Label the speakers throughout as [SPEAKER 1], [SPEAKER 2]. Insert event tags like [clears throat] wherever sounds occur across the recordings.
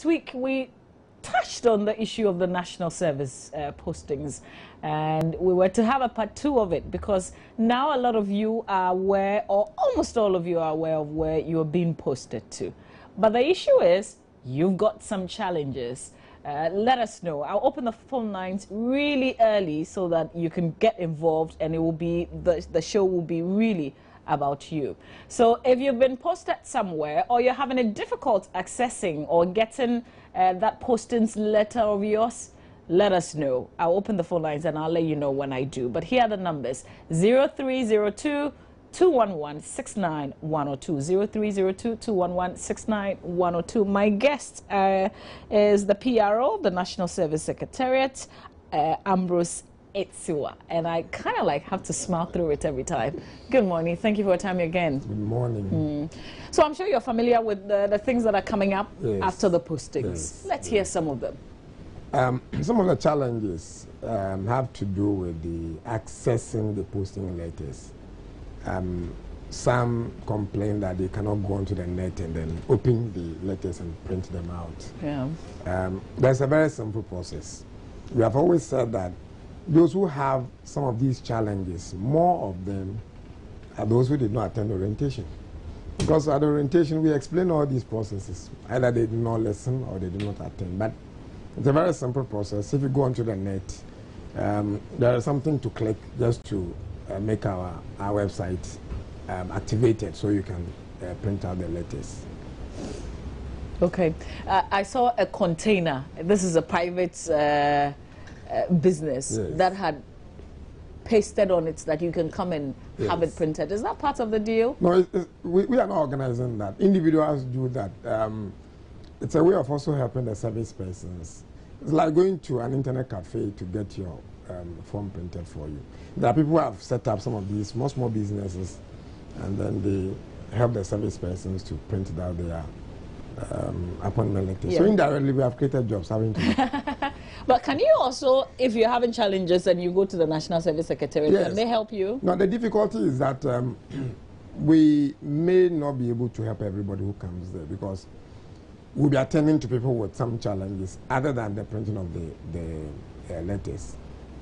[SPEAKER 1] last week we touched on the issue of the national service uh, postings and we were to have a part two of it because now a lot of you are aware or almost all of you are aware of where you're being posted to but the issue is you've got some challenges uh, let us know. I'll open the phone lines really early so that you can get involved and it will be the, the show will be really about you. So if you've been posted somewhere or you're having a difficult accessing or getting uh, that postings letter of yours, let us know. I'll open the phone lines and I'll let you know when I do. But here are the numbers 0302 211 6910 0302 211 6910. My guest uh, is the PRO, the National Service Secretariat, uh, Ambrose Etsiwa, and I kind of like have to smile through it every time. Good morning. Thank you for your time again.
[SPEAKER 2] Good morning.
[SPEAKER 1] Mm. So I'm sure you're familiar with the, the things that are coming up
[SPEAKER 2] Yes.
[SPEAKER 1] after the postings.
[SPEAKER 2] Yes.
[SPEAKER 1] Let's hear some of them.
[SPEAKER 2] Um, [clears throat] some of the challenges um, have to do with the accessing the posting letters. Um, some complain that they cannot go onto the net and then open the letters and print them out.
[SPEAKER 1] Yeah.
[SPEAKER 2] Um, there's a very simple process. We have always said that those who have some of these challenges, more of them are those who did not attend orientation. Because at orientation, we explain all these processes. Either they did not listen or they did not attend. But it's a very simple process. If you go onto the net, um, there is something to click just to uh, make our, our website um, activated so you can uh, print out the letters.
[SPEAKER 1] Okay. Uh, I saw a container. This is a private uh, business
[SPEAKER 2] Yes.
[SPEAKER 1] that had pasted on it that you can come and have it printed. Is that part of the deal?
[SPEAKER 2] No, it, it, we, we are not organizing that. Individuals do that. Um, it's a way of also helping the service persons. It's like going to an internet cafe to get your um, form printed for you. There are people who have set up some of these small, small businesses, and then they help the service persons to print it out their um, appointment letters. So
[SPEAKER 1] Yeah.
[SPEAKER 2] indirectly, we have created jobs having [laughs] to.
[SPEAKER 1] But can you also, if you're having challenges and you go to the National Service Secretariat,
[SPEAKER 2] Yes.
[SPEAKER 1] can they help you?
[SPEAKER 2] No, the difficulty is that um, [clears throat] we may not be able to help everybody who comes there because we'll be attending to people with some challenges other than the printing of the, the uh, letters.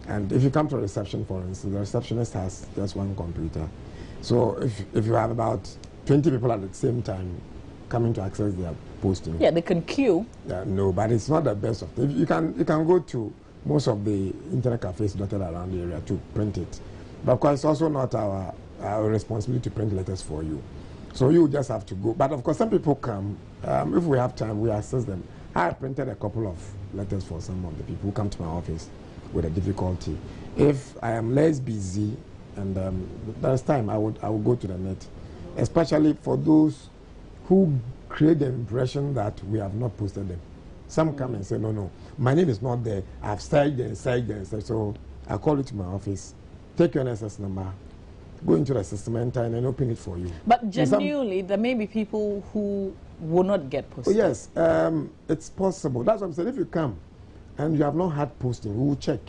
[SPEAKER 2] And if you come to a reception, for instance, the receptionist has just one computer. So if, if you have about 20 people at the same time coming to access their posting,
[SPEAKER 1] Yeah, they can queue.
[SPEAKER 2] uh, no, but it's not the best of things. You can you can go to most of the internet cafes dotted around the area to print it, but of course it's also not our our responsibility to print letters for you. So you just have to go. But of course, some people come. Um, if we have time, we assess them. I have printed a couple of letters for some of the people who come to my office with a difficulty. If I am less busy and um, there's time, I would I would go to the net, especially for those who create the impression that we have not posted them. Some come and say, no, no, my name is not there. I've searched and searched and searched. So I call you to my office, take your NSS number, go into the system, and then open it for you.
[SPEAKER 1] But
[SPEAKER 2] And some-
[SPEAKER 1] genuinely, there may be people who will not get
[SPEAKER 2] Oh,
[SPEAKER 1] posted.
[SPEAKER 2] yes, um, it's possible. That's what I'm saying. If you come and you have not had posting, we will check.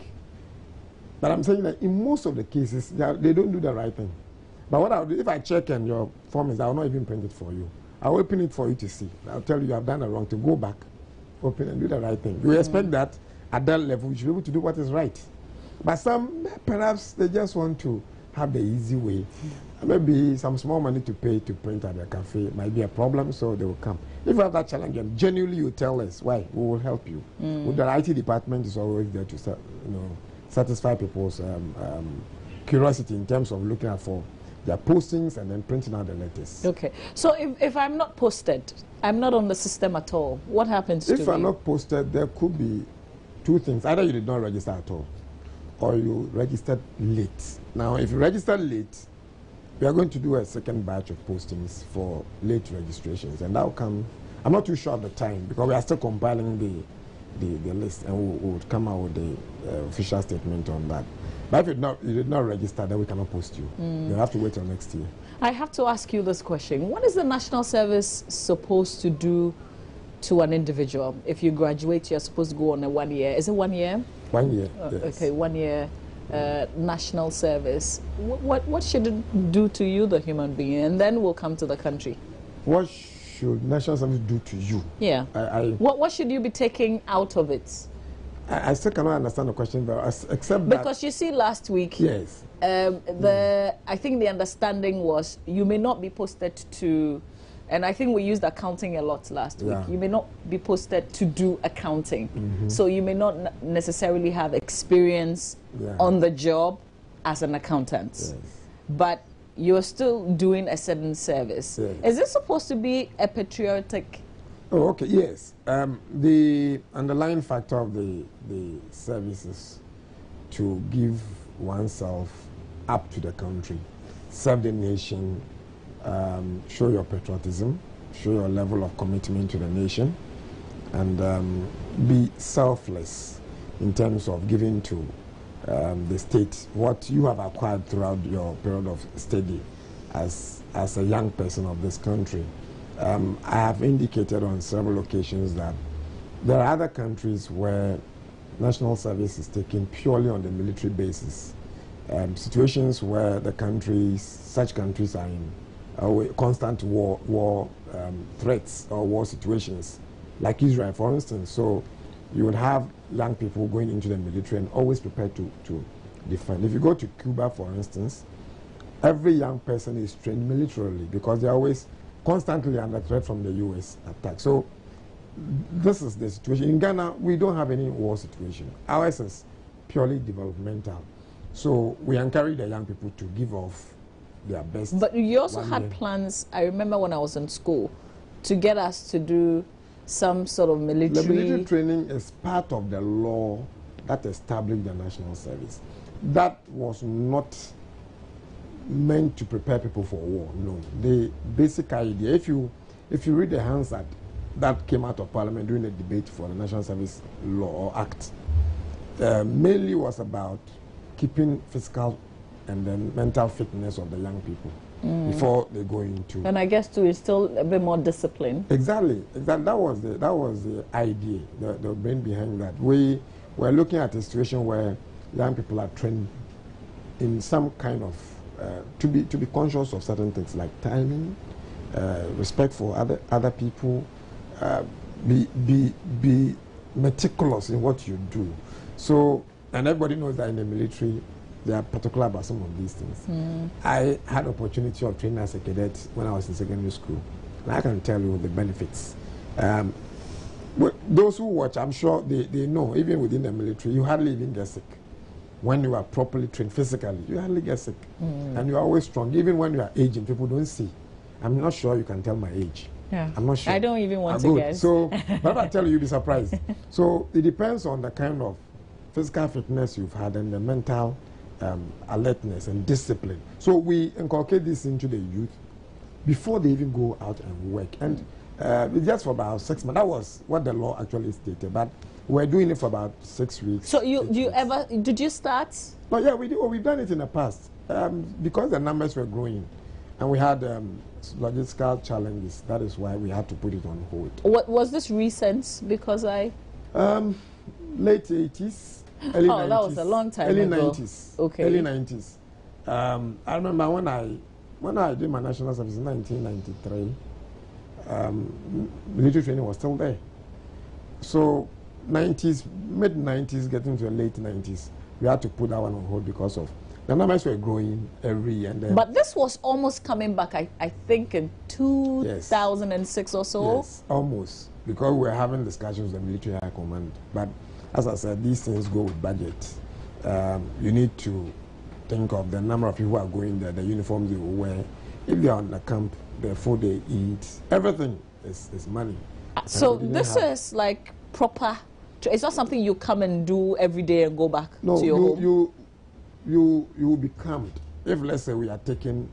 [SPEAKER 2] But I'm saying that in most of the cases, they, are, they don't do the right thing. But what I'll do, if I check and your form is, I will not even print it for you. I'll open it for you to see. I'll tell you you have done it wrong to go back, open and do the right thing. You expect that at that level, you should be able to do what is right. But some, perhaps they just want to have the easy way. Maybe some small money to pay to print at the cafe might be a problem, so they will come. If you have that challenge, and genuinely you tell us why, we will help you. With the IT department is always there to you know, satisfy people's um, um, curiosity in terms of looking for their postings and then printing out the letters.
[SPEAKER 1] Okay. So if, if I'm not posted, I'm not on the system at all, what happens
[SPEAKER 2] If
[SPEAKER 1] to
[SPEAKER 2] you are
[SPEAKER 1] me?
[SPEAKER 2] not posted, there could be two things. Either you did not register at all, or you registered late. Now, if you registered late, we are going to do a second batch of postings for late registrations, and that will come. I'm not too sure of the time because we are still compiling the the, the list, and we we would come out with the uh, official statement on that. But if you did not you did not register, then we cannot post you. You have to wait till next year.
[SPEAKER 1] I have to ask you this question. What is the National Service supposed to do to an individual? If you graduate, you're supposed to go on a one year. Is it one year?
[SPEAKER 2] One year.
[SPEAKER 1] Uh,
[SPEAKER 2] yes.
[SPEAKER 1] Okay, one year uh, national service. What, what what should it do to you, the human being? And then we'll come to the country.
[SPEAKER 2] What should national service do to you?
[SPEAKER 1] Yeah.
[SPEAKER 2] I, I,
[SPEAKER 1] What, what should you be taking out of it?
[SPEAKER 2] I, I still cannot understand the question, but except that
[SPEAKER 1] Because you see, last week,
[SPEAKER 2] yes,
[SPEAKER 1] um, the I think the understanding was you may not be posted to, and I think we used accounting a lot last week. You may not be posted to do accounting, so you may not necessarily have experience
[SPEAKER 2] Yeah.
[SPEAKER 1] on the job as an accountant,
[SPEAKER 2] yes.
[SPEAKER 1] but you're still doing a certain service.
[SPEAKER 2] Yes.
[SPEAKER 1] Is this supposed to be a patriotic?
[SPEAKER 2] Oh, okay, yes. Um, the underlying factor of the the service is to give oneself up to the country, serve the nation, um, show your patriotism, show your level of commitment to the nation, and um, be selfless in terms of giving to um, the state what you have acquired throughout your period of study as, as a young person of this country. Um, I have indicated on several occasions that there are other countries where national service is taken purely on the military basis. Um, situations where the countries, such countries are in uh, constant war, war um, threats or war situations, like Israel, for instance. So you would have young people going into the military and always prepared to, to defend. If you go to Cuba, for instance, every young person is trained militarily because they're always constantly under threat from the U.S. attack. So this is the situation. In Ghana, we don't have any war situation. Ours is purely developmental. So we encourage the young people to give off their best.
[SPEAKER 1] But you also had
[SPEAKER 2] year.
[SPEAKER 1] plans. I remember when I was in school, to get us to do some sort of military...
[SPEAKER 2] the
[SPEAKER 1] military.
[SPEAKER 2] military training is part of the law that established the national service. That was not meant to prepare people for war. No, the basic idea. If you if you read the Hansard that came out of Parliament during the debate for the National Service Law Act, uh, mainly was about keeping physical and then mental fitness of the young people before they go into
[SPEAKER 1] And I guess to instill a bit more discipline.
[SPEAKER 2] Exactly. Exactly. That was the that was the idea, the, the brain behind that. We were looking at a situation where young people are trained in some kind of uh, to be to be conscious of certain things like timing, uh, respect for other other people, uh, be be be meticulous in what you do. So and everybody knows that in the military they are particular about some of these things. I had opportunity of training as a cadet when I was in secondary school, and I can tell you the benefits. Um, those who watch, I'm sure they, they know, even within the military, you hardly even get sick. When you are properly trained physically, you hardly get sick. And you're always strong. Even when you are aging, people don't see. I'm not sure you can tell my age.
[SPEAKER 1] Yeah.
[SPEAKER 2] I'm not sure.
[SPEAKER 1] I don't even want
[SPEAKER 2] Ah,
[SPEAKER 1] to
[SPEAKER 2] good.
[SPEAKER 1] guess.
[SPEAKER 2] So, [laughs] but I tell you, you'll be surprised. so it depends on the kind of physical fitness you've had and the mental um, alertness and discipline. So we inculcate this into the youth before they even go out and work. And uh, just for about six months. That was what the law actually stated. But we're doing it for about six weeks.
[SPEAKER 1] So you do you
[SPEAKER 2] weeks.
[SPEAKER 1] ever did you start?
[SPEAKER 2] No, yeah, we do. Oh, we've done it in the past um, because the numbers were growing, and we had um, logistical challenges. That is why we had to put it on hold.
[SPEAKER 1] What was this recent? Because I
[SPEAKER 2] Um, late 80s, early
[SPEAKER 1] Oh,
[SPEAKER 2] 90s.
[SPEAKER 1] that was a long time
[SPEAKER 2] early
[SPEAKER 1] ago.
[SPEAKER 2] 90s.
[SPEAKER 1] Okay.
[SPEAKER 2] Early 90s. Um, I remember when I when I did my national service in 1993, um, military training was still there. So 90s, mid 90s, getting to the late 90s, we had to put that one on hold because of the numbers were growing every year. And then
[SPEAKER 1] but this was almost coming back. I, I think in 2006 or so.
[SPEAKER 2] Yes, almost. Because we were having discussions with the military high command. But as I said, these things go with budget. Um, you need to think of the number of people who are going there, the uniforms they will wear. If they are on the camp, the food they eat, everything is, is money.
[SPEAKER 1] Uh, So this is like proper. It's not something you come and do every day and go back
[SPEAKER 2] No,
[SPEAKER 1] to your
[SPEAKER 2] you,
[SPEAKER 1] home.
[SPEAKER 2] you, you, you will be camped. If, let's say, we are taking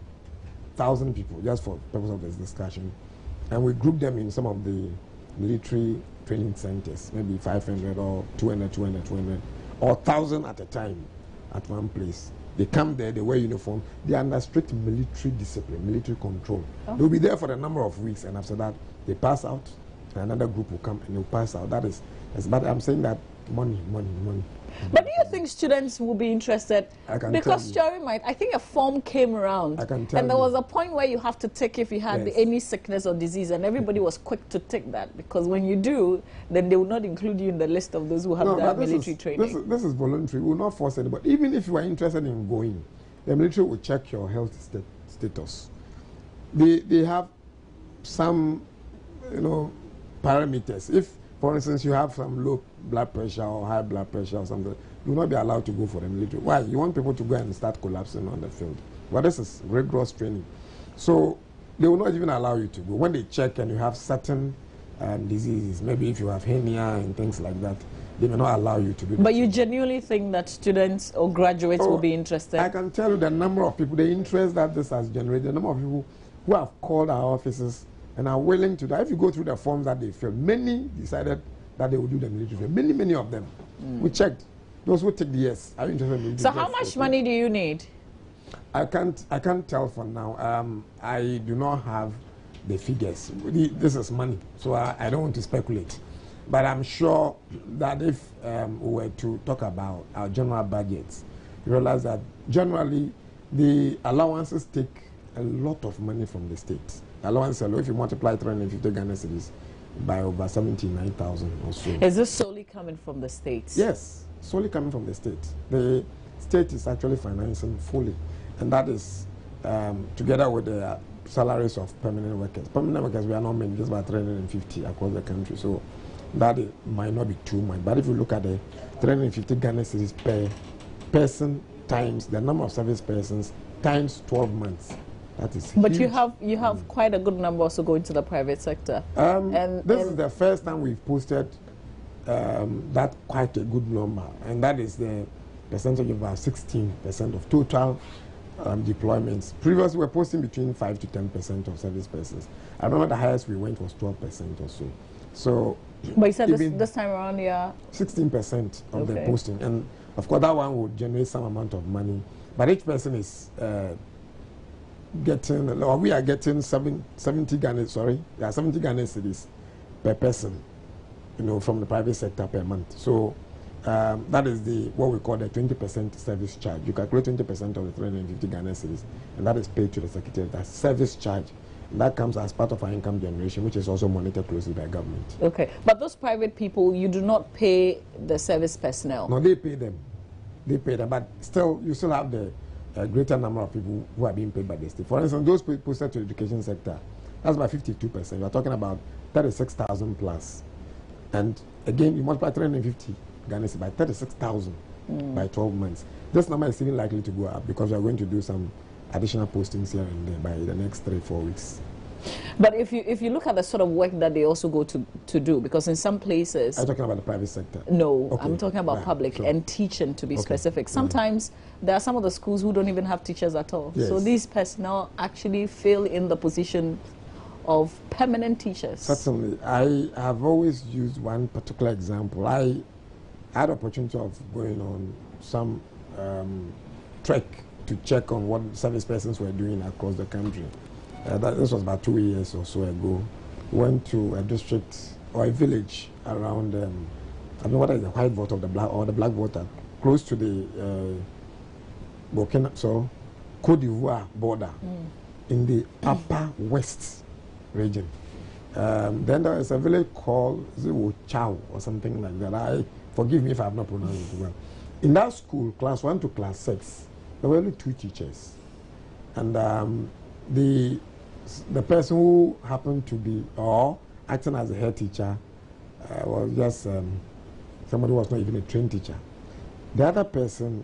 [SPEAKER 2] 1,000 people, just for purpose of this discussion, and we group them in some of the military training centers, maybe 500 or 200, 200, 200, or 1,000 at a time at one place. They come there, they wear uniform, they are under strict military discipline, military control. Oh. They'll be there for a number of weeks, and after that, they pass out another group will come and they'll pass out. That is, but I'm saying that money, money, money.
[SPEAKER 1] But do you think students will be interested?
[SPEAKER 2] I can
[SPEAKER 1] because Jerry might, I think a form came around,
[SPEAKER 2] I can tell
[SPEAKER 1] and there
[SPEAKER 2] you.
[SPEAKER 1] was a point where you have to take if you had
[SPEAKER 2] Yes.
[SPEAKER 1] any sickness or disease, and everybody was quick to take that because when you do, then they will not include you in the list of those who have
[SPEAKER 2] No,
[SPEAKER 1] that military
[SPEAKER 2] is,
[SPEAKER 1] training.
[SPEAKER 2] This is, this is voluntary. We will not force anybody. Even if you are interested in going, the military will check your health sta- status. They, they have some, you know, parameters. If, for instance, you have some low blood pressure or high blood pressure or something, you will not be allowed to go for the military. Why? You want people to go and start collapsing on the field. But this is rigorous training. So they will not even allow you to go. When they check and you have certain um, diseases, maybe if you have hernia and things like that, they may not allow you to do
[SPEAKER 1] but you genuinely think that students or graduates
[SPEAKER 2] Oh,
[SPEAKER 1] will be interested?
[SPEAKER 2] I can tell you the number of people, the interest that this has generated, the number of people who have called our offices and are willing to do. If you go through the forms that they filled, many decided that they would do the military. field. Many, many of them. We checked. Those who take the yes, are interested in military?
[SPEAKER 1] so how much money do you need?
[SPEAKER 2] I can't. I can't tell for now. Um, I do not have the figures. This is money, so I, I don't want to speculate. But I'm sure that if um, we were to talk about our general budgets, you realize that generally the allowances take a lot of money from the state. Allowance, alone, if you multiply 350 Ghana cedis by over 79,000 or so.
[SPEAKER 1] Is this solely coming from the states?
[SPEAKER 2] Yes, solely coming from the state. The state is actually financing fully, and that is um, together with the uh, salaries of permanent workers. Permanent workers, we are not many, just about 350 across the country. So that might not be too much. But if you look at the 350 Ghana cedis per person times the number of service persons times 12 months, that is
[SPEAKER 1] But you have you have quite a good number also going to the private sector.
[SPEAKER 2] Um,
[SPEAKER 1] And-
[SPEAKER 2] this is the first time we've posted um, that quite a good number, and that is the percentage of about 16% of total um, deployments. Previously, we were posting between 5 to 10% of service persons. I remember the highest we went was 12% or so. So,
[SPEAKER 1] But you said this, this time around, yeah.
[SPEAKER 2] 16% of the posting, and of course, that one would generate some amount of money. But each person is uh, getting, or we are getting seven, 70 Ghana, sorry, yeah, 70 Ghana cedis per person, you know, from the private sector per month. So um, that is the what we call the 20% service charge. You calculate 20% of the 350 Ghana cedis, and that is paid to the secretary. That's service charge. And that comes as part of our income generation, which is also monitored closely by government.
[SPEAKER 1] Okay. But those private people, you do not pay the service personnel.
[SPEAKER 2] No, they pay them. They pay them, but still, you still have the uh, greater number of people who are being paid by the state. For instance, those people posted to the education sector, that's about 52%. We're talking about 36,000 plus. And again, you multiply 350 Ghana cedis by 36,000 by 12 months. This number is even likely to go up because we are going to do some additional postings here and there by the next three, four weeks.
[SPEAKER 1] But if you if you look at the sort of work that they also go to, to do, because in some places,
[SPEAKER 2] you talking about the private sector?
[SPEAKER 1] no,
[SPEAKER 2] Okay,
[SPEAKER 1] I'm talking about
[SPEAKER 2] right,
[SPEAKER 1] public
[SPEAKER 2] sure.
[SPEAKER 1] and teaching to be
[SPEAKER 2] Okay,
[SPEAKER 1] specific.
[SPEAKER 2] right.
[SPEAKER 1] Sometimes there are some of the schools who don't even have teachers at all. So these personnel actually fill in the position of permanent teachers.
[SPEAKER 2] Certainly. I have always used one particular example. I had opportunity of going on some um, trek to check on what service persons were doing across the country. Uh, that, this was about two years or so ago. Went to a district or a village around, um, I don't know what is the white water of the black or the black water, close to the uh, Burkina, so Cote d'Ivoire border in the upper west region. Um, then there is a village called Ziwo Chow or something like that. I forgive me if I have not pronounced it well. In that school, class one to class six, there were only two teachers, and um, the the person who happened to be or acting as a head teacher uh, was just um, somebody who was not even a trained teacher. The other person,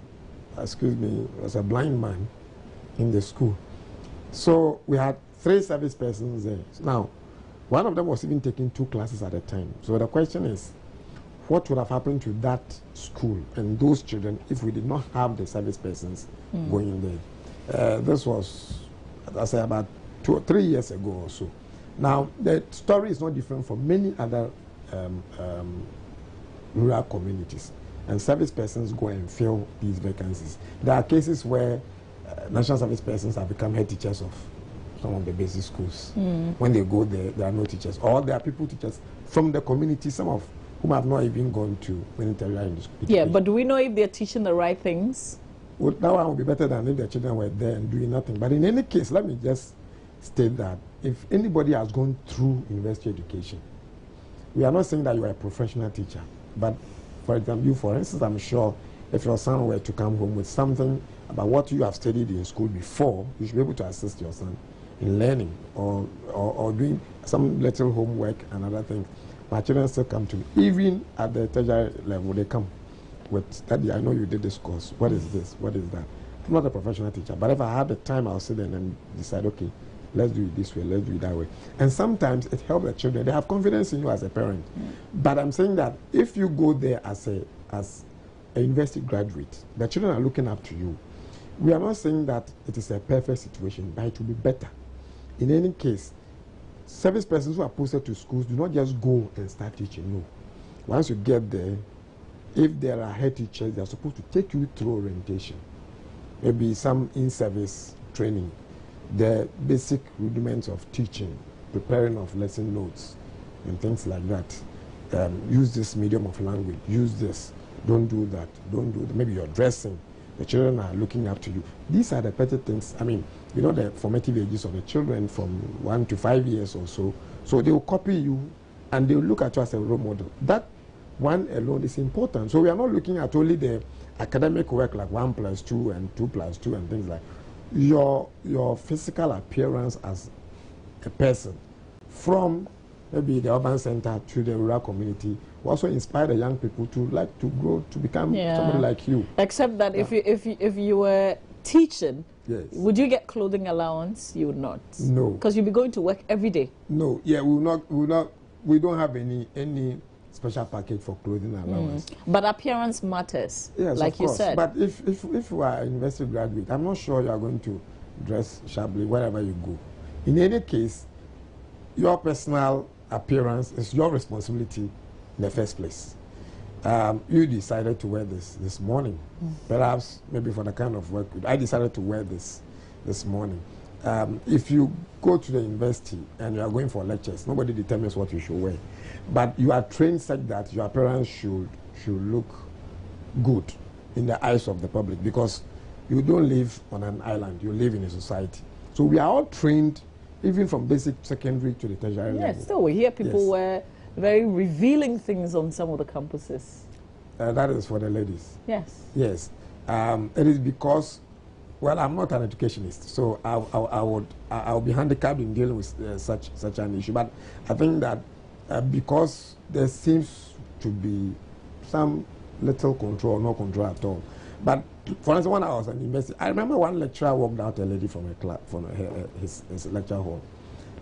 [SPEAKER 2] excuse me, was a blind man in the school. So we had three service persons there. Now, one of them was even taking two classes at a time. So the question is, what would have happened to that school and those children if we did not have the service persons going there? Uh, this was, as I say, about two or three years ago or so. Now, the story is not different from many other um, um, rural communities. And service persons go and fill these vacancies. There are cases where uh, national service persons have become head teachers of some of the basic schools. When they go there, there are no teachers. Or there are people teachers from the community, some of whom have not even gone to military education.
[SPEAKER 1] Yeah, but do we know if they're teaching the right things?
[SPEAKER 2] Well, that one would be better than if the children were there and doing nothing. But in any case, let me just state that if anybody has gone through university education, we are not saying that you are a professional teacher. But for example, you, for instance, I'm sure if your son were to come home with something about what you have studied in school before, you should be able to assist your son in learning or, or, or doing some little homework and other things. My children still come to me. Even at the tertiary level, they come with, Daddy, I know you did this course. What is this? What is that? I'm not a professional teacher, but if I had the time, I'll sit there and decide, okay, let's do it this way, let's do it that way. And sometimes it helps the children. They have confidence in you as a parent. Mm. But I'm saying that if you go there as a, as a university graduate, the children are looking up to you. We are not saying that it is a perfect situation, but it will be better. In any case, service persons who are posted to schools do not just go and start teaching. No. Once you get there, if there are head teachers, they are supposed to take you through orientation. Maybe some in-service training, the basic rudiments of teaching, preparing of lesson notes, and things like that. Um, use this medium of language. Use this. Don't do that. Don't do that. Maybe you're dressing. The children are looking up to you. These are the petty things. I mean, you know the formative ages of the children from one to five years or so. So they will copy you and they will look at you as a role model. That one alone is important. So we are not looking at only the academic work like one plus two and two plus two and things like your your physical appearance as a person from maybe the urban center to the rural community also inspire the young people to like to grow to become yeah. somebody like you.
[SPEAKER 1] Except that yeah. if you if you, if you were teaching, yes. would you get clothing allowance? You would not.
[SPEAKER 2] No,
[SPEAKER 1] because you'd be going to work every day.
[SPEAKER 2] No, yeah, we will not. We will not. We don't have any any special package for clothing allowance. Mm.
[SPEAKER 1] But appearance matters,
[SPEAKER 2] yes,
[SPEAKER 1] like you said.
[SPEAKER 2] But if, if, if you are a university graduate, I'm not sure you are going to dress sharply wherever you go. In any case, your personal appearance is your responsibility in the first place. Um, you decided to wear this this morning. Mm. Perhaps maybe for the kind of work I decided to wear this this morning. Um, if you go to the university and you are going for lectures, nobody determines what you should wear. But you are trained such that your appearance should, should look good in the eyes of the public because you don't live on an island, you live in a society. So we are all trained, even from basic secondary to the tertiary
[SPEAKER 1] yes,
[SPEAKER 2] level.
[SPEAKER 1] Yes, still we hear people yes. wear very revealing things on some of the campuses.
[SPEAKER 2] Uh, that is for the ladies.
[SPEAKER 1] Yes.
[SPEAKER 2] Yes. Um, it is because, well, I'm not an educationist, so I, I, I would I, will be handicapped in dealing with uh, such such an issue. But I think that uh, because there seems to be some little control, no control at all. But for instance, when I was at university, I remember one lecturer walked out a lady from, a class, from her, his, his lecture hall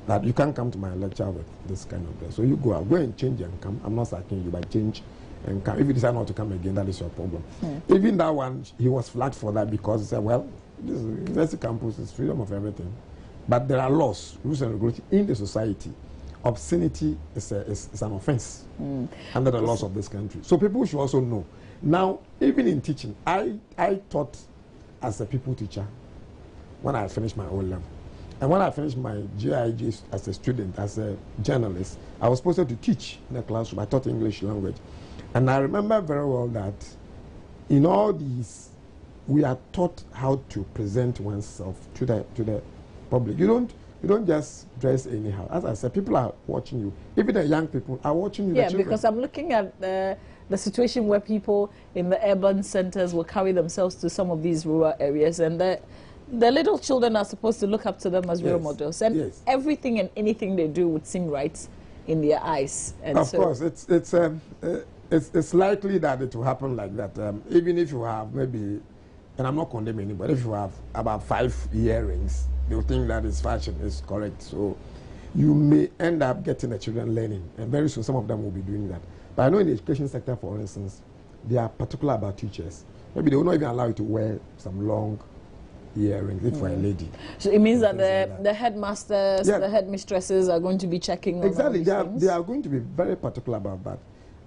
[SPEAKER 2] that you can't come to my lecture with this kind of dress. So you go out, go and change and come. I'm not sacking you, but change and come. If you decide not to come again, that is your problem. Mm. Even that one, he was flagged for that because he said, well, this university campus is freedom of everything. But there are laws, rules and regulations in the society obscenity is, a, is, is an offense mm. under the laws of this country. So people should also know. Now, even in teaching, I, I taught as a people teacher when I finished my O level. And when I finished my GIJ as a student, as a journalist, I was supposed to teach in the classroom. I taught English language. And I remember very well that in all these, we are taught how to present oneself to the, to the public. You don't you don't just dress anyhow. As I said, people are watching you. Even the young people are watching you.
[SPEAKER 1] Yeah, because I'm looking at the, the situation where people in the urban centers will carry themselves to some of these rural areas, and the, the little children are supposed to look up to them as yes. role models. And
[SPEAKER 2] yes.
[SPEAKER 1] everything and anything they do would seem right in their eyes. And
[SPEAKER 2] of
[SPEAKER 1] so
[SPEAKER 2] course, it's, it's, um, uh, it's, it's likely that it will happen like that. Um, even if you have maybe, and I'm not condemning anybody, if you have about five earrings, you'll think that is fashion is correct. So you may end up getting the children learning, and very soon some of them will be doing that. But I know in the education sector, for instance, they are particular about teachers. Maybe they will not even allow you to wear some long earrings if mm. for a lady.
[SPEAKER 1] So it means that the, like that. the headmasters, yeah. the headmistresses are going to be checking
[SPEAKER 2] exactly.
[SPEAKER 1] they
[SPEAKER 2] are, they are going to be very particular about that.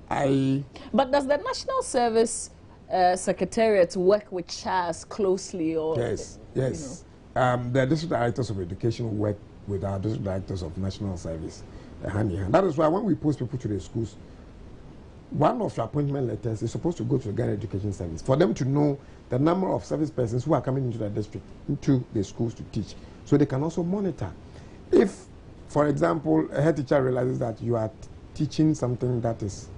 [SPEAKER 2] I.
[SPEAKER 1] But does the National Service uh, Secretariat to work with CHAS closely, or
[SPEAKER 2] yes, yes. You know? Um, the district directors of education work with our district directors of national service. uh, hand in hand. That is why when we post people to the schools, one of your appointment letters is supposed to go to the Ghana Education Service for them to know the number of service persons who are coming into the district, into the schools to teach, so they can also monitor. If, for example, a head teacher realizes that you are teaching something that is,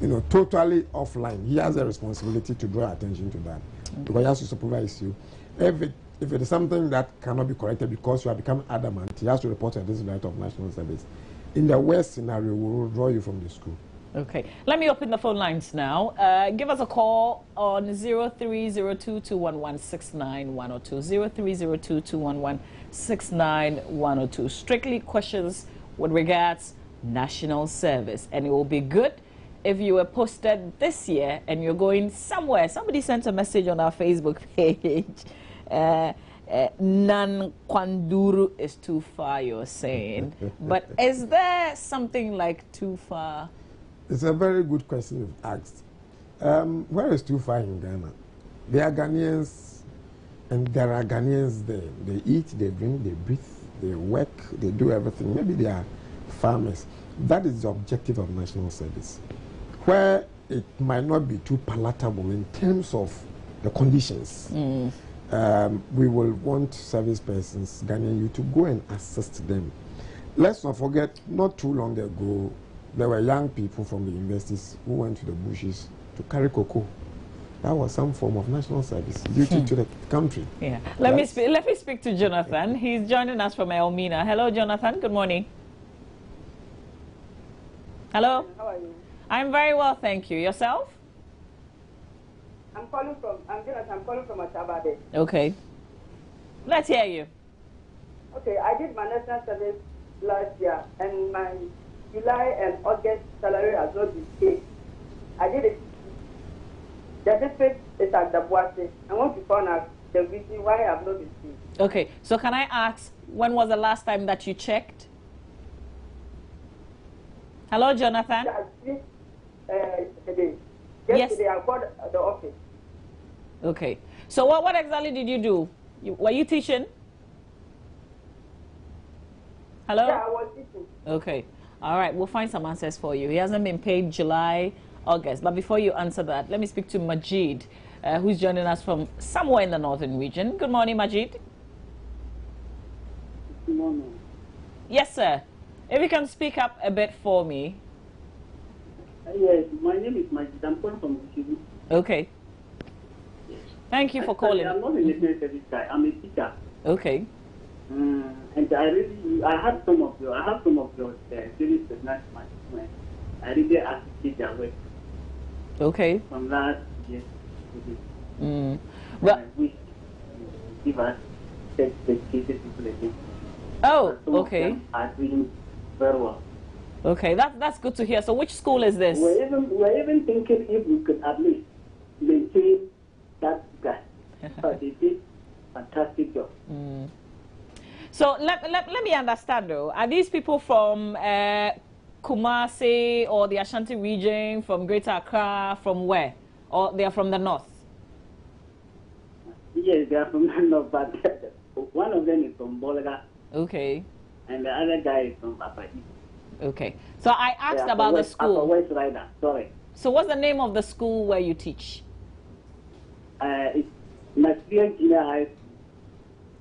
[SPEAKER 2] you know, totally offline, he has a responsibility to draw attention to that okay. because he has to supervise you. If it if it is something that cannot be corrected because you have become adamant, he has to report to the Director of National Service. In the worst scenario, we will draw you from the school.
[SPEAKER 1] Okay. Let me open the phone lines now. Uh, give us a call on 0302-211-6910. 0302-211-6910. Strictly questions with regards national service. And it will be good if you were posted this year and you're going somewhere. Somebody sent a message on our Facebook [laughs] page. Uh, uh, Nan Kwanduru is too far, you're saying. but [laughs] is there something like too far?
[SPEAKER 2] It's a very good question you've asked. Um, where is too far in Ghana? There are Ghanaians, and there are Ghanaians there. They eat, they drink, they breathe, they work, they do everything. Maybe they are farmers. That is the objective of national service. Where it might not be too palatable in terms of the conditions. Mm. Um, we will want service persons, Ghanaian you, to go and assist them. Let's not forget, not too long ago, there were young people from the universities who went to the bushes to carry cocoa. That was some form of national service, duty hmm. to the country.
[SPEAKER 1] Yeah. Let me, speak, let me speak to Jonathan. He's joining us from Elmina. Hello, Jonathan. Good morning. Hello.
[SPEAKER 3] How are you?
[SPEAKER 1] I'm very well, thank you. Yourself?
[SPEAKER 3] I'm calling from, I'm Jonathan, I'm calling from Achabade.
[SPEAKER 1] Okay. Let's hear you.
[SPEAKER 3] Okay, I did my national service last year, and my July and August salary has not been paid. I did it. The district is at the Boise. I want to find out the reason why I have not been paid.
[SPEAKER 1] Okay, so can I ask, when was the last time that you checked? Hello, Jonathan?
[SPEAKER 3] Yeah, uh, yesterday. Yesterday yes. I called the office.
[SPEAKER 1] Okay. So what, what exactly did you do? You, were you teaching? Hello?
[SPEAKER 3] Yeah, I was teaching.
[SPEAKER 1] Okay. All right, we'll find some answers for you. He hasn't been paid July, August. But before you answer that, let me speak to Majid, uh, who's joining us from somewhere in the northern region. Good morning, Majid.
[SPEAKER 3] Good morning.
[SPEAKER 1] Yes, sir. If you can speak up a bit for me.
[SPEAKER 3] Uh, yes, my name is Majid. I'm calling from Bushibu.
[SPEAKER 1] Okay. Yes. Thank you for calling.
[SPEAKER 3] I'm not a national service guy. I'm a teacher.
[SPEAKER 1] Okay.
[SPEAKER 3] Mm, and I really, I have some of your, I have some of your uh, series national management. I really appreciate their work.
[SPEAKER 1] Okay.
[SPEAKER 3] From that, yes.
[SPEAKER 1] Mm.
[SPEAKER 3] Well, I wish give us such dedicated people again.
[SPEAKER 1] Oh, okay.
[SPEAKER 3] Are doing very well.
[SPEAKER 1] Okay, that's that's good to hear. So, which school is this?
[SPEAKER 3] We're even we're even thinking if we could at least maintain that guy. [laughs] but they did fantastic job.
[SPEAKER 1] Mm. So let, let, let me understand though. Are these people from uh, Kumasi or the Ashanti region, from Greater Accra, from where? Or they are from the north?
[SPEAKER 3] Yes, they are from [laughs] the north, but [laughs] one of them is from Bolga.
[SPEAKER 1] Okay.
[SPEAKER 3] And the other guy is from Upper
[SPEAKER 1] Okay. So I asked about
[SPEAKER 3] West,
[SPEAKER 1] the school.
[SPEAKER 3] Upper West Rider, sorry.
[SPEAKER 1] So what's the name of the school where you teach?
[SPEAKER 3] Uh, it's Nasrian Junior High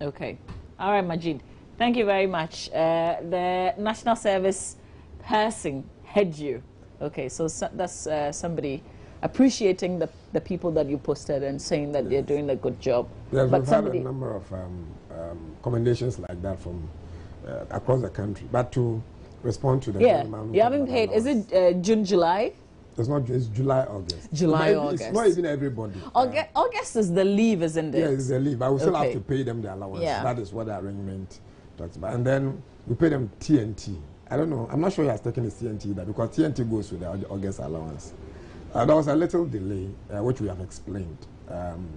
[SPEAKER 1] Okay. All right, Majid. Thank you very much. Uh, the national service person head you. Okay, so, so that's uh, somebody appreciating the, the people that you posted and saying that yes. they're doing a good job.
[SPEAKER 2] Yes, but we've somebody had a number of um, um, commendations like that from uh, across the country. But to respond to them.
[SPEAKER 1] yeah, you haven't paid. Is it uh, June, July?
[SPEAKER 2] It's not. It's July, August.
[SPEAKER 1] July,
[SPEAKER 2] it's
[SPEAKER 1] August.
[SPEAKER 2] It's not even everybody.
[SPEAKER 1] August, uh, August is the leave, isn't it?
[SPEAKER 2] Yeah, it's the leave. But we still okay. have to pay them the allowance. Yeah. That is what the arrangement talks about. And then we pay them TNT. I don't know. I'm not sure he has taken his TNT either because TNT goes with the August allowance. Uh, there was a little delay, uh, which we have explained. Um,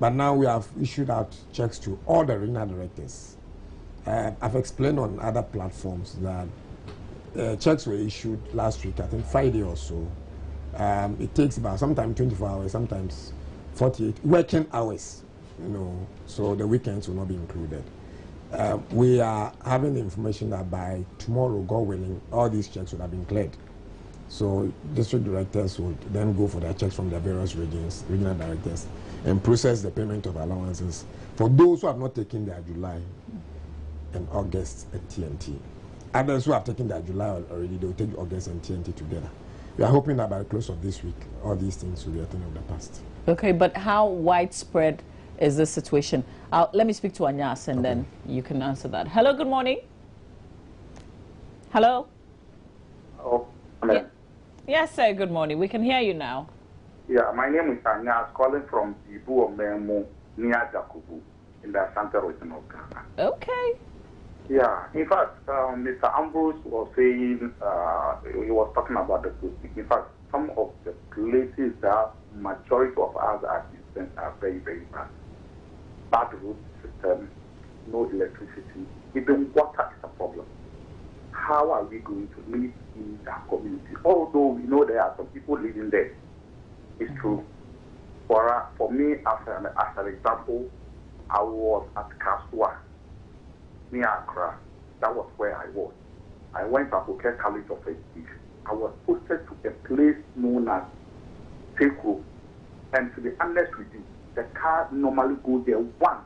[SPEAKER 2] but now we have issued out checks to all the regional directors. Uh, I've explained on other platforms that uh, checks were issued last week, I think Friday or so. Um, it takes about sometimes 24 hours, sometimes 48 working hours, you know, so the weekends will not be included. Uh, we are having the information that by tomorrow, God willing, all these checks would have been cleared. So district directors would then go for their checks from their various regions, regional directors, and process the payment of allowances for those who have not taken their July and August and TNT. Others who have taken their July already, they will take August and TNT together. We are hoping that by the close of this week, all these things will be a thing of the past.
[SPEAKER 1] Okay, but how widespread is this situation? Uh, let me speak to Anyas and okay. then you can answer that. Hello, good morning. Hello?
[SPEAKER 4] Oh,
[SPEAKER 1] yeah. Yes, sir, good morning. We can hear you now.
[SPEAKER 4] Yeah, my name is Anyas, calling from Ibu Omemo near Jakubu in the Asante region of Ghana.
[SPEAKER 1] Okay.
[SPEAKER 4] Yeah, in fact, um, Mr. Ambrose was saying, uh, he was talking about the posting. In fact, some of the places that majority of us are distant are very, very bad. Bad road system, no electricity, even water is a problem. How are we going to live in that community? Although we know there are some people living there, it's true. For, uh, for me, as an, as an example, I was at Kasoa near Accra. That was where I was. I went to Abuja College of Education. I was posted to a place known as Tekro. And to be honest with you, the car normally goes there once.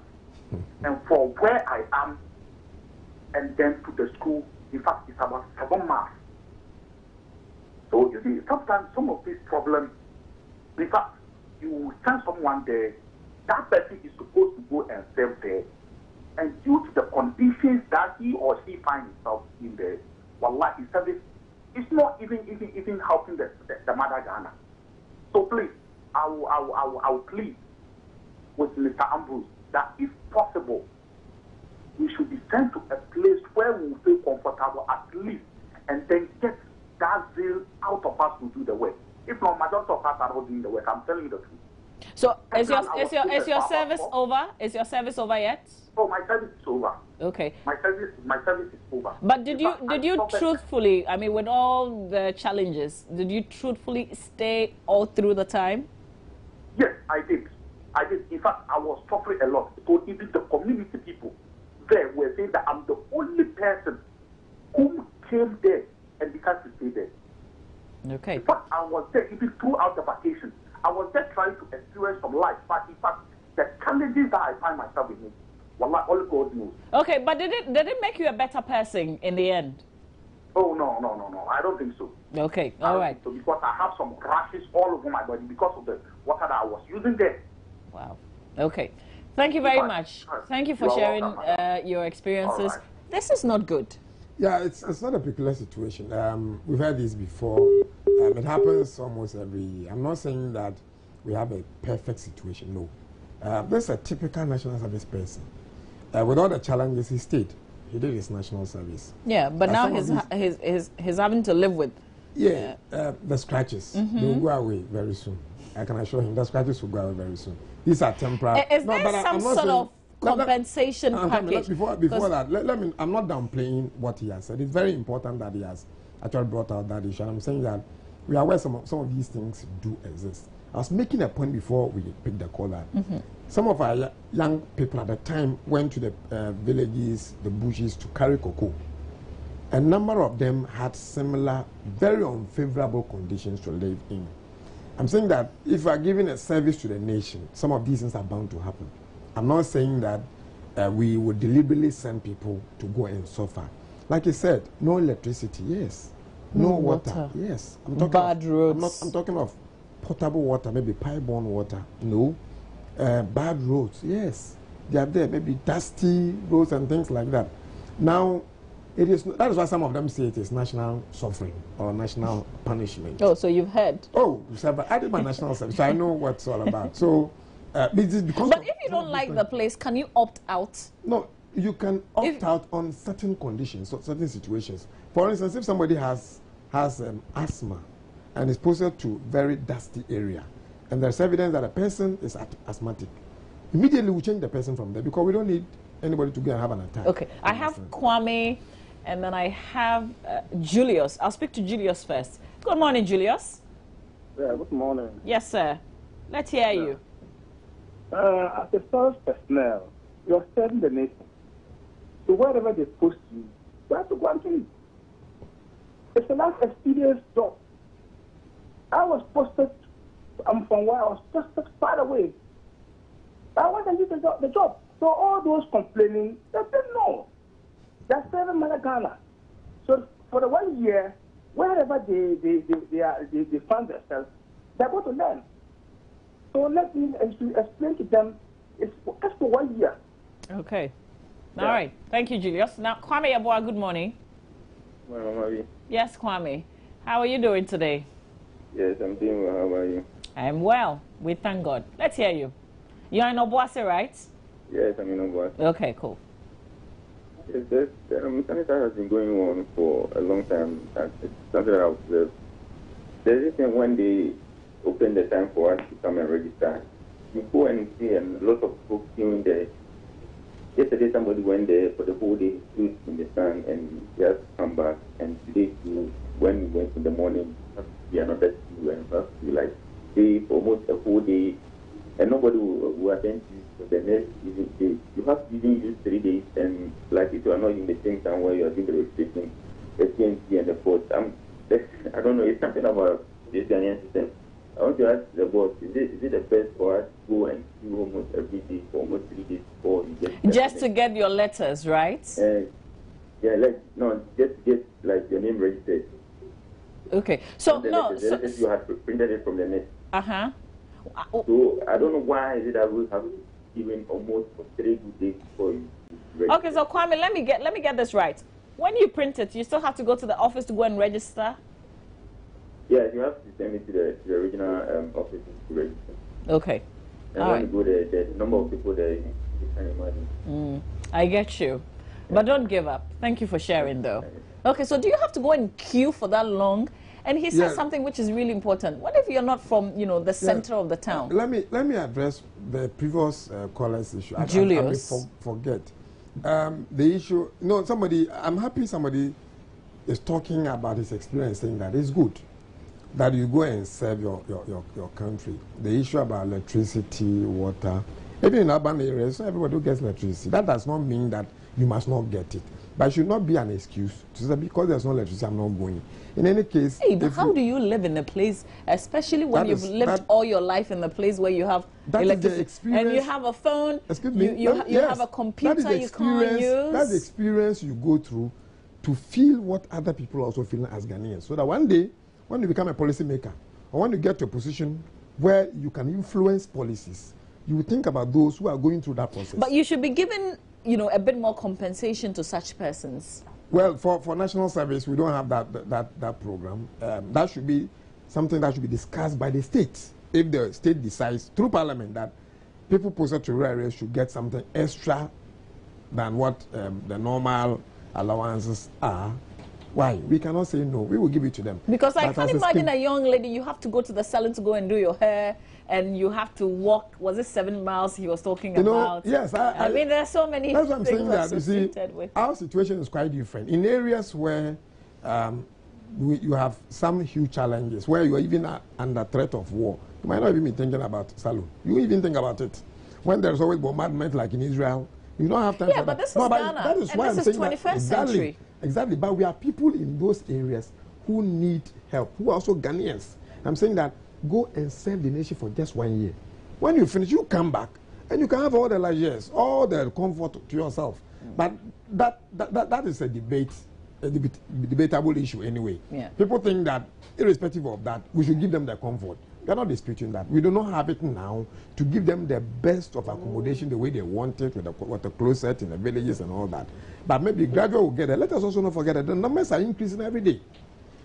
[SPEAKER 4] Hmm. and for where I am, and then to the school, in fact, it's about seven miles. So you see, sometimes some of these problems, in fact, you send someone there, that person is supposed to go and serve there and due to the conditions that he or she finds himself in the wallahi service, it's not even even even helping the, the, the mother Ghana. So please, I will, I will, I will, I will plead with Mr. Ambrose that if possible, we should be sent to a place where we feel comfortable at least and then get that zeal out of us to do the work. If not, majority of us are not doing the work. I'm telling you the truth.
[SPEAKER 1] So is your is your is your service over? Is your service over yet?
[SPEAKER 4] Oh, my service is over.
[SPEAKER 1] Okay.
[SPEAKER 4] My service my service is over.
[SPEAKER 1] But did you did you truthfully? I mean, with all the challenges, did you truthfully stay all through the time?
[SPEAKER 4] Yes, I did. I did. In fact, I was suffering a lot because even the community people there were saying that I'm the only person who came there and because to stay there.
[SPEAKER 1] Okay.
[SPEAKER 4] In fact, I was there even throughout the vacation. I was just trying to experience some life. But in fact, the challenges that I find myself in, well, only God knows.
[SPEAKER 1] Okay, but did it did it make you a better person in the end?
[SPEAKER 4] Oh no no no no! I don't think so.
[SPEAKER 1] Okay, all right.
[SPEAKER 4] So because I have some rashes all over my body because of the water that I was using there.
[SPEAKER 1] Wow. Okay. Thank you very much. Thank you for sharing uh, your experiences. This is not good.
[SPEAKER 2] Yeah, it's, it's not a peculiar situation. Um, we've had this before. Um, it happens almost every year. I'm not saying that we have a perfect situation. No. Uh, this is a typical national service person. Uh, with all the challenges he stayed, he did his national service.
[SPEAKER 1] Yeah, but now he's, he's, he's, he's having to live with.
[SPEAKER 2] Yeah, uh, the scratches. Mm -hmm. They will go away very soon. I can assure him the scratches will go away very soon. These are temporary.
[SPEAKER 1] Is no, there some sort saying, of compensation let, let, package?
[SPEAKER 2] before before that, let, let, me, I'm not downplaying what he has said. It's very important that he has actually brought out that issue. And I'm saying that we are aware some of, some of these things do exist. I was making a point before we picked the call that mm -hmm. some of our young people at the time went to the uh, villages, the bushes to carry cocoa. A number of them had similar, very unfavorable conditions to live in. I'm saying that if we are giving a service to the nation, some of these things are bound to happen. I'm not saying that uh, we would deliberately send people to go and suffer. Like you said, no electricity, yes. No, no water. water. yes.
[SPEAKER 1] I'm talking bad
[SPEAKER 2] of,
[SPEAKER 1] roads.
[SPEAKER 2] I'm, not, I'm, talking of potable water, maybe pipe-borne water. No. Uh, bad roads, yes. They are there, maybe dusty roads and things like that. Now, it is that is why some of them say it is national suffering or national punishment.
[SPEAKER 1] Oh, so you've heard?
[SPEAKER 2] Oh, I did my national service, so I know what's all about. So uh, but if
[SPEAKER 1] you don't like the place, can you opt out?
[SPEAKER 2] No, you can opt if out on certain conditions, so certain situations. For instance, if somebody has has um, asthma and is posted to very dusty area, and there's evidence that a person is asthmatic, immediately we change the person from there because we don't need anybody to go and have an attack.
[SPEAKER 1] Okay, I have Kwame, and then I have uh, Julius. I'll speak to Julius first. Good morning, Julius.
[SPEAKER 5] Yeah, good morning.
[SPEAKER 1] Yes, sir. Let's hear yeah. you.
[SPEAKER 5] Uh, as a service personnel, you are serving the nation. So wherever they post you, you have to go and do it. It's a life experience job. I was posted, I'm from where I was posted far away. I went and did the job. The job. So all those complaining, they didn't know. They're serving Malagana. So for the one year, wherever they, they, they, they, are, they, they find themselves, they're going to learn. So let me explain to them, it's for, just for one year.
[SPEAKER 1] Okay. All
[SPEAKER 5] Yeah.
[SPEAKER 1] right. Thank you, Julius. Now, Kwame Yeboah, good morning.
[SPEAKER 6] Well, how are you?
[SPEAKER 1] Yes, Kwame. How are you doing today?
[SPEAKER 6] Yes, I'm doing well. How are you?
[SPEAKER 1] I'm well. We thank God. Let's hear you. You're in Obuasi, right?
[SPEAKER 6] Yes, I'm in Obuasi.
[SPEAKER 1] Okay, cool.
[SPEAKER 6] Yes, there's, um, something that has been going on for a long time. and It's something that I've observed. There's this thing when they open the time for us to come and register, you go and see a lot of people queuing there. Yesterday, somebody went there for the whole day, stood in the sun, and just come back. And today, too, when we went in the morning, have to be another queue, and have like stay for almost a whole day, and nobody will, will attend you for the next even day. You have to even use three days, and like if you are not in the same town where you are doing the registration, the TNT and the port. I'm, [laughs] I don't know. It's something about this Ghanaian system. I want to ask the boss: Is it is it the best for us to go and queue almost every day for almost three days before you get
[SPEAKER 1] Just to get your letters, right?
[SPEAKER 6] Uh, yeah, like no, just get like your name registered.
[SPEAKER 1] Okay. So, no.
[SPEAKER 6] letter- the
[SPEAKER 1] So,
[SPEAKER 6] letters you had printed it from the net.
[SPEAKER 1] uh huh.
[SPEAKER 6] So I don't know why is it that we have given almost for three good days before you register.
[SPEAKER 1] Okay, so Kwame, let me get let me get this right. When you print it, you still have to go to the office to go and register.
[SPEAKER 6] Yeah, you have to send it to the, to the original um, office to register.
[SPEAKER 1] Okay.
[SPEAKER 6] And
[SPEAKER 1] All
[SPEAKER 6] when
[SPEAKER 1] right.
[SPEAKER 6] you go there, the number of people there, you, you can imagine.
[SPEAKER 1] I get you. But don't give up. Thank you for sharing, though. Okay, so do you have to go and queue for that long? And he said
[SPEAKER 2] Yeah.
[SPEAKER 1] something which is really important. What if you're not from, you know, the center of the town?
[SPEAKER 2] Let me let me address the previous uh, caller's issue. I- I- I, may
[SPEAKER 1] Julius.
[SPEAKER 2] for, forget um, the issue. No, somebody. I'm happy somebody is talking about his experience, saying that it's good that you go and serve your, your, your, your country. The issue about electricity, water, even in urban areas, everybody who gets electricity. That does not mean that you must not get it. But it should not be an excuse to say because there's no electricity, I'm not going. In any case,
[SPEAKER 1] Hey, but how
[SPEAKER 2] you-
[SPEAKER 1] do you live in a place, especially when you've
[SPEAKER 2] is-
[SPEAKER 1] lived
[SPEAKER 2] that-
[SPEAKER 1] all your life in a place where you have
[SPEAKER 2] That is the
[SPEAKER 1] electricity and you have a phone,
[SPEAKER 2] Excuse me.
[SPEAKER 1] you, you,
[SPEAKER 2] that-
[SPEAKER 1] ha- you
[SPEAKER 2] yes,
[SPEAKER 1] have a computer you can't use?
[SPEAKER 2] That's the experience you go through to feel what other people are also feeling as Ghanaians. So that one day, when you become a policymaker, or when you get to a position where you can influence policies, you think about those who are going through that process.
[SPEAKER 1] But you should be given, you know, a bit more compensation to such persons.
[SPEAKER 2] Well, for, for national service, we don't have that that, that program. Um, that should be something that should be discussed by the state. If the state decides through parliament that people posted to rural areas should get something extra than what um, the normal allowances are, why? We cannot say no. We will give it to them.
[SPEAKER 1] Because I can't
[SPEAKER 2] as a
[SPEAKER 1] imagine a young lady, you have to go to the salon to go and do your hair, and you have to walk, was it seven miles he was talking
[SPEAKER 2] You know,
[SPEAKER 1] about?
[SPEAKER 2] yes, I-
[SPEAKER 1] I,
[SPEAKER 2] I-
[SPEAKER 1] mean, there are so many
[SPEAKER 2] That's what I'm
[SPEAKER 1] things
[SPEAKER 2] saying. That you see,
[SPEAKER 1] with.
[SPEAKER 2] our situation is quite different. In areas where um, we, you have some huge challenges, where you are even uh, under threat of war, you might not even be thinking about salon. You even think about it when there's always bombardment, like in Israel. You don't have time
[SPEAKER 1] Yeah,
[SPEAKER 2] for
[SPEAKER 1] but
[SPEAKER 2] that.
[SPEAKER 1] this is
[SPEAKER 2] No,
[SPEAKER 1] Ghana,
[SPEAKER 2] that is
[SPEAKER 1] and
[SPEAKER 2] why
[SPEAKER 1] this
[SPEAKER 2] I'm
[SPEAKER 1] is
[SPEAKER 2] saying that-
[SPEAKER 1] 21st
[SPEAKER 2] exactly,
[SPEAKER 1] century.
[SPEAKER 2] Exactly. But we are people in those areas who need help, who are also Ghanaians. I'm saying that go and serve the nation for just one year. When you finish, you come back and you can have all the luxuries, all the comfort to yourself. Mm. But that, that, that, that is a debate, a debate, debatable issue anyway.
[SPEAKER 1] Yeah.
[SPEAKER 2] People think that, irrespective of that, we should give them the comfort. We are not disputing that. We do not have it now to give them the best of accommodation the way they want it, with the, with the closet in the villages and all that. But maybe gradually we'll get there. Let us also not forget that the numbers are increasing every day.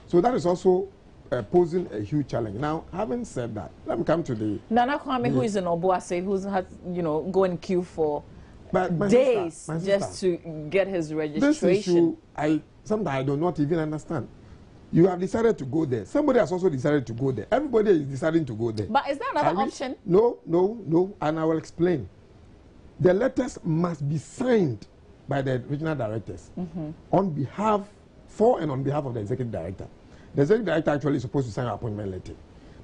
[SPEAKER 2] So that is also uh, posing a huge challenge. Now, having said that, let me come to the
[SPEAKER 1] Nana Kwame, who is in Obuasi, who's had, you know, go and queue for
[SPEAKER 2] my, my
[SPEAKER 1] days
[SPEAKER 2] sister, my
[SPEAKER 1] just to get his registration.
[SPEAKER 2] this issue. I sometimes I do not even understand. You have decided to go there. Somebody has also decided to go there. Everybody is deciding to go there.
[SPEAKER 1] But is there another option?
[SPEAKER 2] No, no, no, and I will explain. The letters must be signed by the regional directors
[SPEAKER 1] Mm-hmm.
[SPEAKER 2] on behalf, for and on behalf of the executive director. The executive director actually is supposed to sign an appointment letter,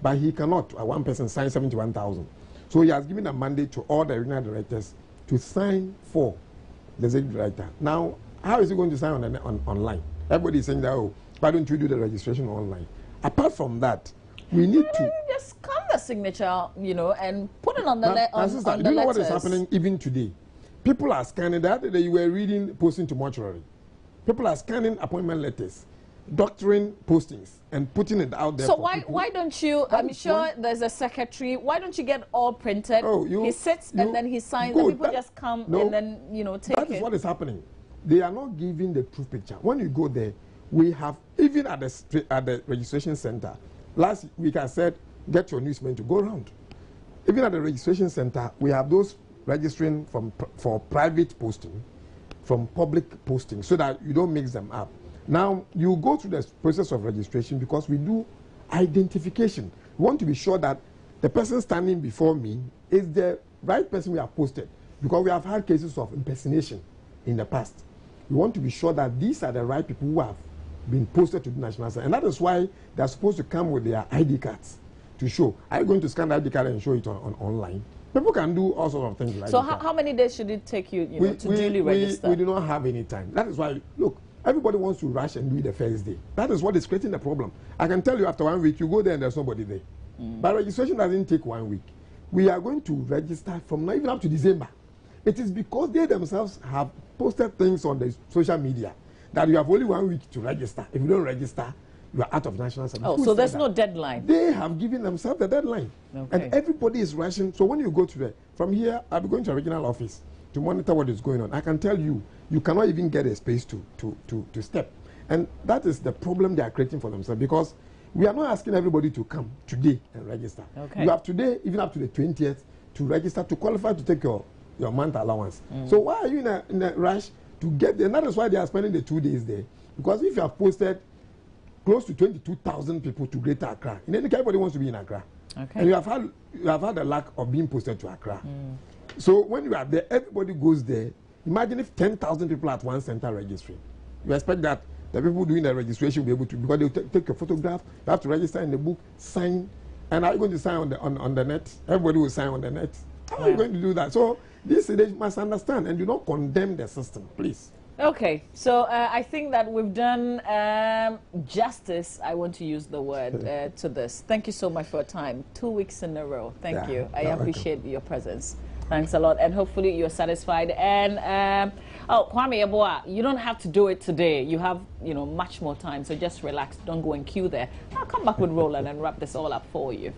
[SPEAKER 2] but he cannot. Uh, one person sign 71,000. So he has given a mandate to all the regional directors to sign for the executive director. Now, how is he going to sign on, the, on online? Everybody is saying that, oh, why don't you do the registration online? Apart from that, we need to.
[SPEAKER 1] Just scan the signature, you know, and put it on the
[SPEAKER 2] Now-
[SPEAKER 1] le- on,
[SPEAKER 2] sister,
[SPEAKER 1] on
[SPEAKER 2] do
[SPEAKER 1] the
[SPEAKER 2] you know what is happening even today? People are scanning. that. They were reading posting to mortuary. People are scanning appointment letters, doctoring postings, and putting it out there.
[SPEAKER 1] So why
[SPEAKER 2] people.
[SPEAKER 1] why don't you?
[SPEAKER 2] That
[SPEAKER 1] I'm sure
[SPEAKER 2] one-
[SPEAKER 1] there's a secretary. Why don't you get all printed?
[SPEAKER 2] Oh, you-
[SPEAKER 1] he sits
[SPEAKER 2] you-
[SPEAKER 1] and then he signs, and people
[SPEAKER 2] That-
[SPEAKER 1] just come
[SPEAKER 2] no,
[SPEAKER 1] and then you know take
[SPEAKER 2] That is
[SPEAKER 1] it.
[SPEAKER 2] what is happening. They are not giving the true picture. When you go there, we have even at the at the registration center. Last week I said, get your newsman to go around. Even at the registration center, we have those registering from for private posting, from public posting, so that you don't mix them up. Now you go through the process of registration because we do identification. We want to be sure that the person standing before me is the right person we have posted because we have had cases of impersonation in the past. We want to be sure that these are the right people who have been posted to the national center, and that is why they are supposed to come with their ID cards to show. Are you going to scan the ID card and show it on, on online? People can do all sorts of things. Like
[SPEAKER 1] that.
[SPEAKER 2] so
[SPEAKER 1] how, how many days should it take you, you know, to duly register?
[SPEAKER 2] we do not have any time. That is why, look, everybody wants to rush and do it the first day. That is what is creating the problem. I can tell you after one week, you go there and there's nobody there.
[SPEAKER 1] Mm.
[SPEAKER 2] But registration doesn't take one week. We are going to register from now even up to December. It is because they themselves have posted things on the social media that you have only one week to register. If you don't register, you are out of national service.
[SPEAKER 1] oh,
[SPEAKER 2] Who
[SPEAKER 1] so there's
[SPEAKER 2] that?
[SPEAKER 1] no deadline.
[SPEAKER 2] They have given themselves the deadline.
[SPEAKER 1] Okay.
[SPEAKER 2] And everybody is rushing. So when you go to the, from here, I'll be going to a regional office to monitor what is going on. I can tell you, you cannot even get a space to, to, to, to step. And that is the problem they are creating for themselves because we are not asking everybody to come today and register.
[SPEAKER 1] Okay.
[SPEAKER 2] You have today, even up to the 20th, to register to qualify to take your, your month allowance. Mm. So why are you in a, in a rush to get there? And that is why they are spending the two days there. Because if you have posted close to 22,000 people to Greater Accra. In any case, everybody wants to be in Accra.
[SPEAKER 1] Okay.
[SPEAKER 2] And you have had you have had the lack of being posted to Accra. Hmm. So when you are there, everybody goes there. Imagine if 10,000 people at one center registering. You expect that the people doing the registration will be able to because they take your photograph. You have to register in the book, sign, and are you going to sign on the on, on the net? Everybody will sign on the net. How are you going to do that? So this they must understand and do not condemn the system, please.
[SPEAKER 1] Okay, so uh, I think that we've done um, justice. I want to use the word uh, to this. Thank you so much for your time. Two weeks in a row. Thank
[SPEAKER 2] Yeah,
[SPEAKER 1] you. I
[SPEAKER 2] you're welcome.
[SPEAKER 1] appreciate your presence. Thanks a lot, and hopefully you're satisfied. And um, oh, Kwame Yeboah, you don't have to do it today. You have, you know, much more time. So just relax. Don't go and queue there. I'll come back with Roland and wrap this all up for you.